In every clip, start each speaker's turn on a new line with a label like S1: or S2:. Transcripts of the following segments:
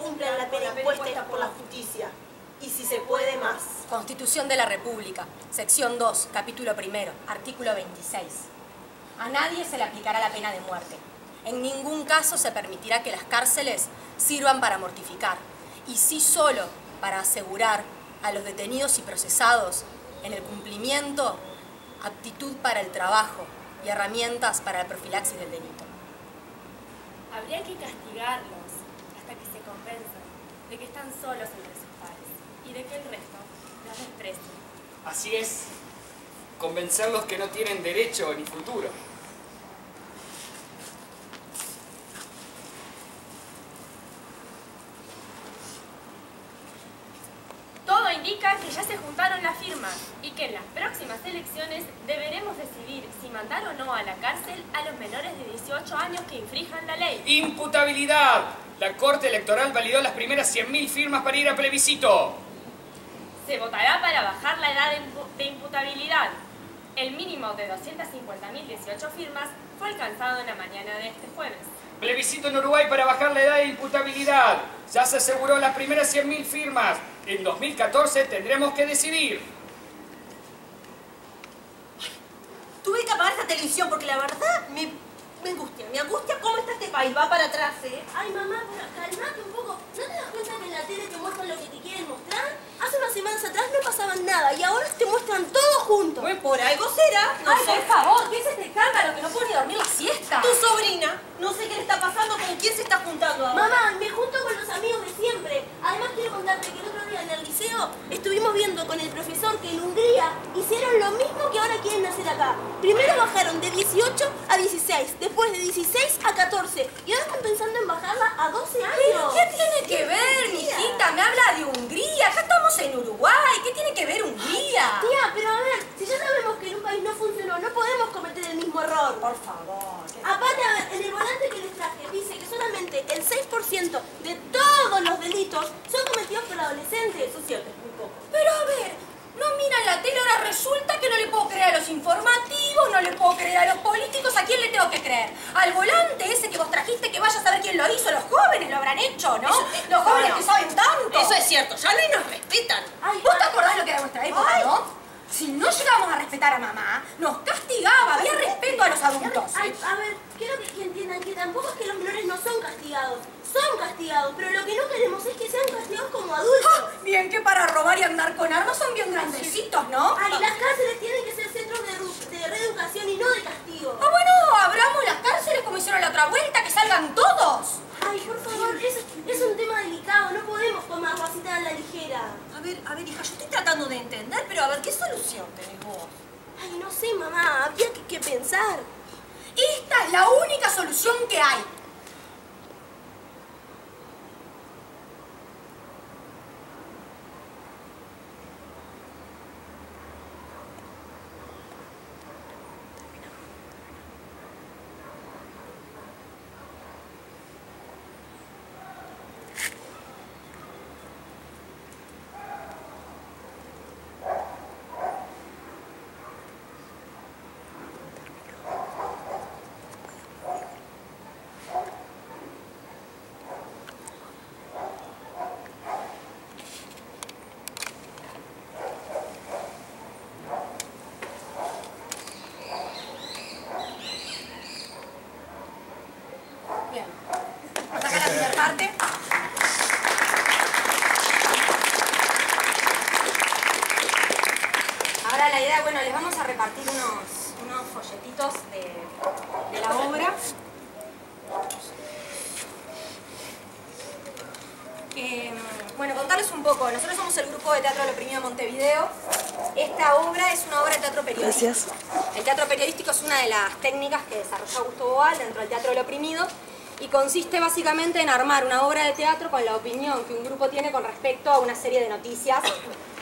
S1: cumplan la pena impuesta por la justicia. Y si se puede más.
S2: Constitución de la República, sección 2, capítulo primero, artículo 26. A nadie se le aplicará la pena de muerte. En ningún caso se permitirá que las cárceles sirvan para mortificar, y sí solo para asegurar a los detenidos y procesados en el cumplimiento aptitud para el trabajo y herramientas para la profilaxis del delito.
S3: Habría que castigarlos de que están solos entre sus pares y de que el resto los desprecia.
S4: Así es, convencerlos que no tienen derecho ni futuro.
S3: Todo indica que ya se juntaron las firmas y que en las próximas elecciones deberemos decidir si mandar o no a la cárcel a los menores de 18 años que infrijan la ley.
S4: ¡Imputabilidad! La Corte Electoral validó las primeras 100.000 firmas para ir a plebiscito.
S3: Se votará para bajar la edad de impu- de imputabilidad. El mínimo de 250.018 firmas fue alcanzado en la mañana de este jueves.
S4: Plebiscito en Uruguay para bajar la edad de imputabilidad. Ya se aseguró las primeras 100.000 firmas. En 2014 tendremos que decidir.
S1: Tuve que apagar esta televisión porque la verdad me, me angustia. Me angustia cómo está este país. Va para atrás, ¿eh?
S5: Ay, mamá, calmate un poco. ¿No te das cuenta que en la tele te muestran lo que te quieren mostrar? Hace unas semanas atrás no pasaban nada y ahora te muestran todo junto.
S1: Bueno, por algo será. No
S2: ¡Ay,
S1: sé.
S2: por favor! ¿Qué es este escándalo que no puede ni dormir la siesta?
S1: Tu sobrina. No sé qué le está pasando. ¿Con quién se está juntando ahora?
S5: Mamá, me junto con los amigos de siempre. Además quiero contarte que el otro día en el liceo estuvimos viendo con el profesor que en Hungría hicieron lo mismo que ahora quieren hacer acá. Primero bajaron de 18 a 16, después de 16 a 14 y ahora están pensando en bajarla a 12 años.
S2: ¿Qué tiene que ver, mijita? Me habla de Hungría. Acá estamos en Uruguay. ¿Qué tiene que ver Hungría?
S5: Tía, pero a ver, si ya sabemos que en un país no funcionó, no podemos cometer el mismo error.
S2: Por favor.
S5: Aparte, a ver, en el volante que les traje dice que solamente el 6% de todos los delitos son cometidos por adolescentes.
S1: Eso es cierto, es muy poco.
S2: Pero a ver, no miran la tele, ahora resulta que no le puedo creer a los informativos, no le puedo creer a los políticos, ¿a quién le tengo que creer? Al volante ¿no?
S1: Eso- eh,
S2: los jóvenes
S1: no, no.
S2: que saben tanto.
S1: Eso es cierto. Ya ni nos respetan.
S5: Ay,
S2: ¿Vos te acordás lo que era nuestra época,
S1: Ay.
S2: no? Si no llegábamos a respetar a mamá, nos castigaba, había respeto a los adultos.
S5: ay, a ver, quiero que, que entiendan que tampoco es que los menores no son castigados. Son castigados, pero lo que no queremos es que sean castigados como adultos.
S2: Ah, Bien que para robar y andar con armas son bien grandecitos, ¿no?
S5: Ay, las cárceles tienen que ser centros de, ru- de reeducación y no de castigo.
S2: Ah, bueno, abramos las cárceles como hicieron la otra vuelta, que salgan todos.
S5: Ay, por favor, es, es un tema delicado, no podemos tomarlo así tan a la ligera.
S1: A ver, a ver, hija, yo estoy tratando de entender, pero a ver, ¿qué solución tenés vos?
S5: Ay, no sé, mamá, había que, que pensar.
S2: Esta es la única solución que hay. Bien. Vamos a Ahora la idea, bueno, les vamos a repartir unos, unos folletitos de, de la obra. Eh, bueno, contarles un poco. Nosotros somos el grupo de Teatro Lo Oprimido Montevideo. Esta obra es una obra de teatro periodístico.
S1: Gracias.
S2: El teatro periodístico es una de las técnicas que desarrolló Augusto Boal dentro del Teatro Lo Oprimido y consiste básicamente en armar una obra de teatro con la opinión que un grupo tiene con respecto a una serie de noticias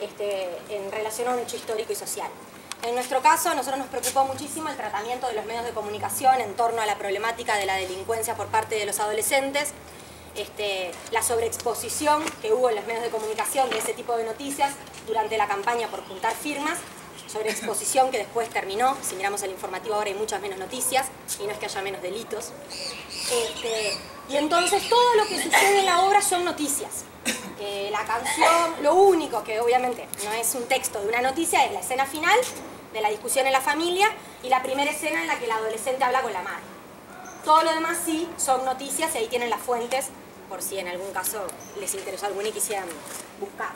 S2: este, en relación a un hecho histórico y social. En nuestro caso, a nosotros nos preocupó muchísimo el tratamiento de los medios de comunicación en torno a la problemática de la delincuencia por parte de los adolescentes, este, la sobreexposición que hubo en los medios de comunicación de ese tipo de noticias durante la campaña por juntar firmas sobre exposición que después terminó. Si miramos el informativo ahora hay muchas menos noticias y no es que haya menos delitos. Este, y entonces todo lo que sucede en la obra son noticias. Eh, la canción, lo único que obviamente no es un texto de una noticia es la escena final de la discusión en la familia y la primera escena en la que el adolescente habla con la madre. Todo lo demás sí son noticias y ahí tienen las fuentes por si en algún caso les interesó alguna y quisieran buscar.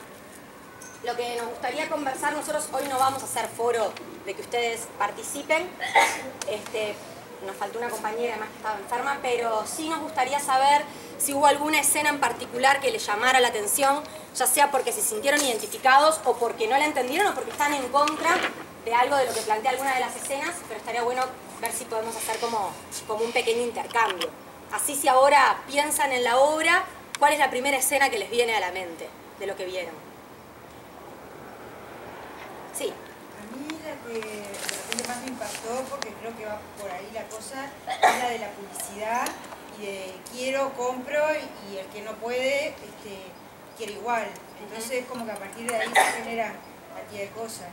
S2: Lo que nos gustaría conversar, nosotros hoy no vamos a hacer foro de que ustedes participen, este, nos faltó una compañera además que estaba enferma, pero sí nos gustaría saber si hubo alguna escena en particular que les llamara la atención, ya sea porque se sintieron identificados o porque no la entendieron o porque están en contra de algo de lo que plantea alguna de las escenas, pero estaría bueno ver si podemos hacer como, como un pequeño intercambio. Así si ahora piensan en la obra, ¿cuál es la primera escena que les viene a la mente de lo que vieron? Sí.
S6: A mí la que de repente más me impactó, porque creo que va por ahí la cosa, es la de la publicidad y de quiero, compro y el que no puede este, quiere igual. Entonces como que a partir de ahí se generan cantidad de cosas.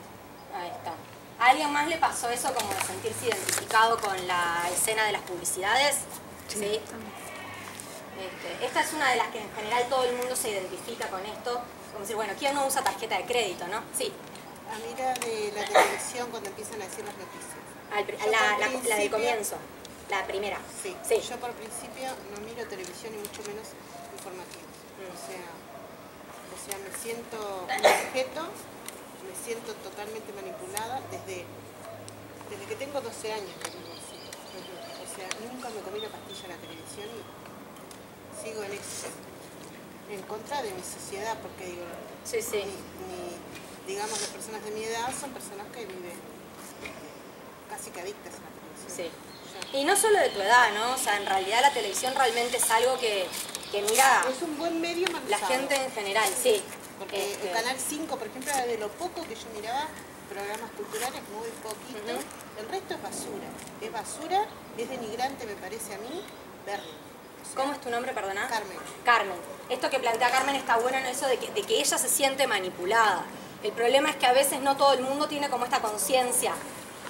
S2: Ahí está. ¿A alguien más le pasó eso como de sentirse identificado con la escena de las publicidades? Sí. Este, esta es una de las que en general todo el mundo se identifica con esto. Como decir, bueno, ¿quién no usa tarjeta de crédito, no? Sí.
S7: A mí la de la televisión cuando empiezan a decir las noticias.
S2: Al la, la- la del comienzo. La primera.
S7: Sí.
S2: Sí.
S7: Yo por principio no miro televisión y mucho menos informativos.
S2: Mm.
S7: O sea, o sea, me siento un objeto, me siento totalmente manipulada desde, desde que tengo 12 años. que vivo así. O sea, nunca me comí la pastilla en la televisión y sigo en eso. En contra de mi sociedad, porque digo,
S2: Sí, sí.
S7: Digamos las personas de mi edad son personas que viven casi que adictas a la televisión.
S2: Sí. Y no solo de tu edad, ¿no? O sea, en realidad la televisión realmente es algo que, que mira
S7: Es un buen medio mal
S2: la gente en general, sí.
S7: Porque
S2: Este,
S7: el Canal 5, por ejemplo, era de lo poco que yo miraba programas culturales, muy poquito. El resto es basura. Es basura, es denigrante, me parece a mí, verlo. O sea,
S2: ¿Cómo es tu nombre, perdona?
S7: Carmen.
S2: Carmen. Esto que plantea Carmen está bueno en eso de que, de que ella se siente manipulada. El problema es que a veces no todo el mundo tiene como esta conciencia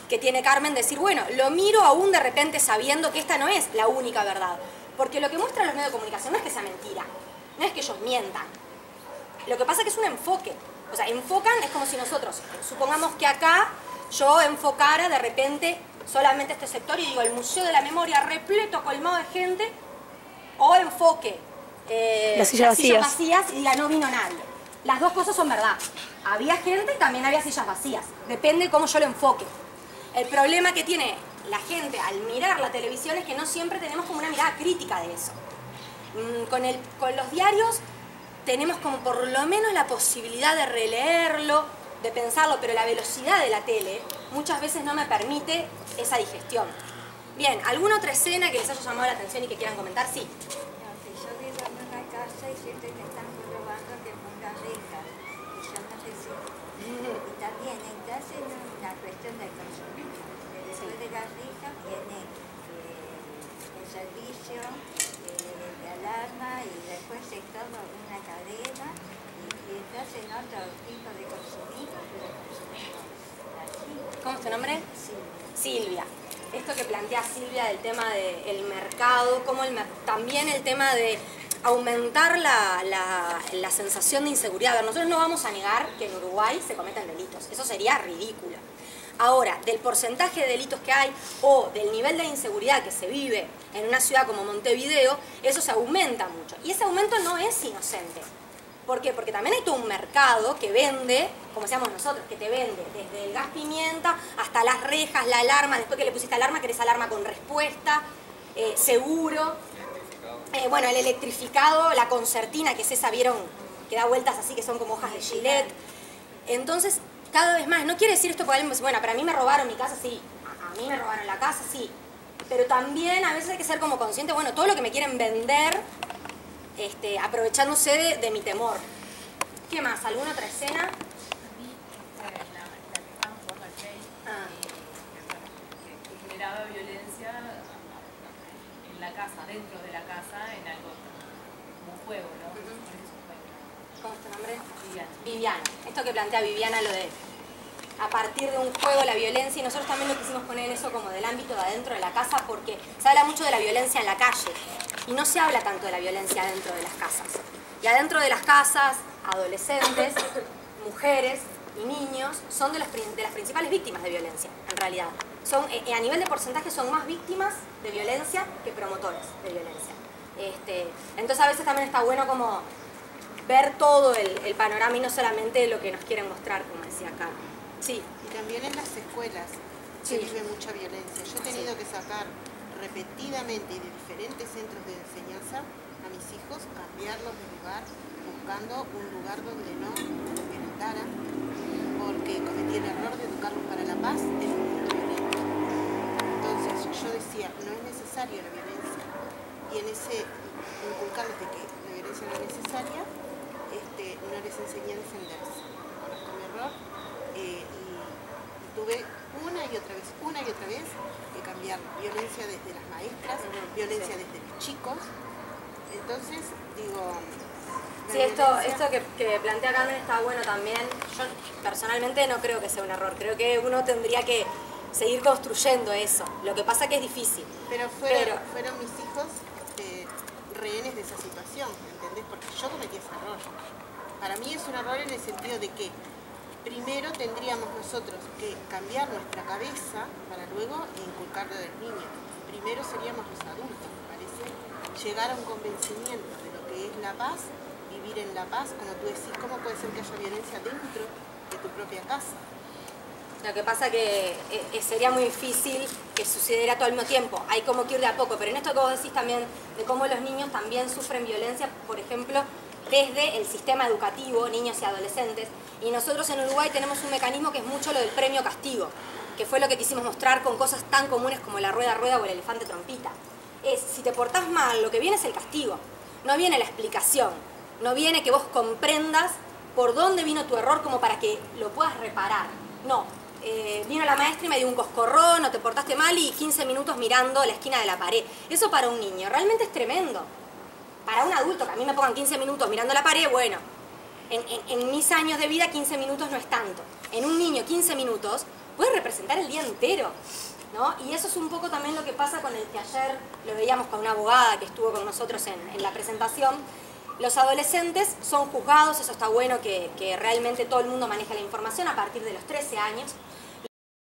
S2: que tiene Carmen de decir, bueno, lo miro aún de repente sabiendo que esta no es la única verdad. Porque lo que muestran los medios de comunicación no es que sea mentira, no es que ellos mientan. Lo que pasa es que es un enfoque. O sea, enfocan, es como si nosotros, supongamos que acá yo enfocara de repente solamente este sector y digo, el Museo de la Memoria repleto, colmado de gente, o enfoque eh,
S5: Las sillas
S2: vacías y diga, no vino nadie. Las dos cosas son verdad. Había gente y también había sillas vacías. Depende de cómo yo lo enfoque. El problema que tiene la gente al mirar la televisión es que no siempre tenemos como una mirada crítica de eso. Mm, Con, el, con los diarios tenemos como por lo menos la posibilidad de releerlo, de pensarlo, pero la velocidad de la tele muchas veces no me permite esa digestión. Bien, ¿alguna otra escena que les haya llamado la atención y que quieran comentar? Sí
S8: me están robando que ponga rejas. Y yo no sé si... Y también entras en una cuestión de consumismo. Que después de las rejas viene eh, el servicio eh, de alarma y después se toma una cadena y, y entras en otro tipo de consumismo, pero consumismo así.
S2: ¿Cómo es tu nombre?
S8: Sí.
S2: Silvia. Esto que plantea Silvia del tema del mercado, como el también el tema de aumentar la, la- la sensación de inseguridad. A ver, nosotros no vamos a negar que en Uruguay se cometen delitos. Eso sería ridículo. Ahora, del porcentaje de delitos que hay o del nivel de inseguridad que se vive en una ciudad como Montevideo, eso se aumenta mucho. Y ese aumento no es inocente. ¿Por qué? Porque también hay todo un mercado que vende, como decíamos nosotros, que te vende desde el gas pimienta hasta las rejas, la alarma, después que le pusiste alarma, querés alarma con respuesta, eh, seguro. Eh, bueno, el electrificado, la concertina, que es esa, vieron, que da vueltas así, que son como hojas de gilet. Entonces, cada vez más, no quiere decir esto porque bueno, para mí me robaron mi casa, sí, a mí me robaron la casa, sí. Pero también a veces hay que ser como consciente, bueno, todo lo que me quieren vender, este, aprovechándose de, de mi temor. ¿Qué más? ¿Alguna otra escena?
S9: Eh, generaba violencia en la casa, dentro de la casa, en algo como un juego, ¿no?
S2: ¿Cómo es tu nombre?
S9: Viviana.
S2: Viviana. Esto que plantea Viviana, lo de a partir de un juego la violencia y nosotros también lo quisimos poner en eso como del ámbito de adentro de la casa porque se habla mucho de la violencia en la calle y no se habla tanto de la violencia dentro de las casas. Y adentro de las casas, adolescentes, mujeres y niños son de, prin- de las principales víctimas de violencia, en realidad. Son, eh, a nivel de porcentaje son más víctimas de violencia que promotores de violencia. Este, entonces a veces también está bueno como ver todo el, el panorama y no solamente lo que nos quieren mostrar, como decía acá. Sí,
S7: Y también en las escuelas
S2: Sí.
S7: se vive mucha violencia. Yo he tenido que sacar repetidamente y de diferentes centros de enseñanza a mis hijos, cambiarlos de lugar, buscando un lugar donde no los violentaran, porque cometí el error de educarlos para la paz en un mundo violento. Entonces yo decía, no es necesaria la violencia. Y en ese inculcarles de que la violencia no es necesaria, este, no les enseñé a defenderse. Reconozco mi error eh, y tuve una y otra vez, una y otra vez que cambiar violencia desde las maestras, violencia desde los chicos. Entonces, digo...
S2: Sí, esto, esto que, que plantea Carmen está bueno también. Yo personalmente no creo que sea un error. Creo que uno tendría que seguir construyendo eso. Lo que pasa que es difícil.
S7: Pero fueron,
S2: Pero-
S7: fueron mis hijos este, rehenes de esa situación, ¿entendés? Porque yo cometí ese error. Para mí es un error en el sentido de que primero tendríamos nosotros que cambiar nuestra cabeza para luego inculcarlo del niño. Primero seríamos los adultos, me parece, llegar a un convencimiento de lo que es la paz, vivir en la paz, como tú decís, ¿cómo puede ser que haya violencia dentro de tu propia casa?
S2: Lo que pasa que eh, eh, sería muy difícil que sucediera todo al mismo tiempo. Hay como que ir de a poco. Pero en esto que vos decís también de cómo los niños también sufren violencia, por ejemplo, desde el sistema educativo, niños y adolescentes. Y nosotros en Uruguay tenemos un mecanismo que es mucho lo del premio castigo, que fue lo que quisimos mostrar con cosas tan comunes como la rueda rueda o el elefante trompita. Es, si te portás mal, lo que viene es el castigo. No viene la explicación. No viene que vos comprendas por dónde vino tu error como para que lo puedas reparar. No, eh, vino la maestra y me dio un coscorrón, o te portaste mal y 15 minutos mirando la esquina de la pared. Eso para un niño realmente es tremendo. Para un adulto, que a mí me pongan 15 minutos mirando la pared, bueno, en, mis años de vida 15 minutos no es tanto. En un niño 15 minutos puede representar el día entero. ¿no? Y eso es un poco también lo que pasa con el que ayer lo veíamos con una abogada que estuvo con nosotros en, en la presentación. Los adolescentes son juzgados, eso está bueno que, que realmente todo el mundo maneja la información a partir de los 13 años.